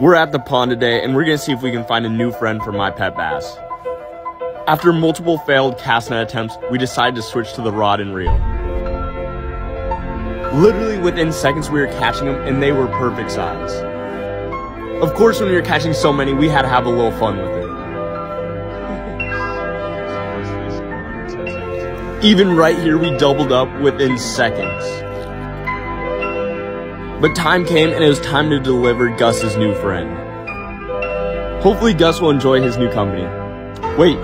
We're at the pond today and we're gonna see if we can find a new friend for my pet bass. After multiple failed cast net attempts, we decided to switch to the rod and reel. Literally within seconds we were catching them and they were perfect size. Of course when we were catching so many, we had to have a little fun with it. Even right here, we doubled up within seconds. But time came and it was time to deliver Gus's new friend. Hopefully Gus will enjoy his new company. Wait,